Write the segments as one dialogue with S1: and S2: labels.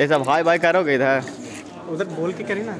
S1: ये सब hi bye करोगे इधर?
S2: उधर बोल के करी ना।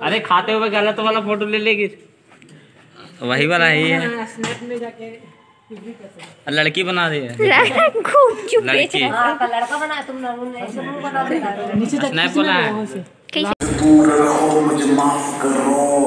S1: अरे
S3: खाते हुए गलत तो वाला फ़ोटो ले लेगी। वही वाला ही है लड़की बना दी लड़की।
S2: लड़का बना तुम नीचे स्नैप बना है
S4: माफ़ करो।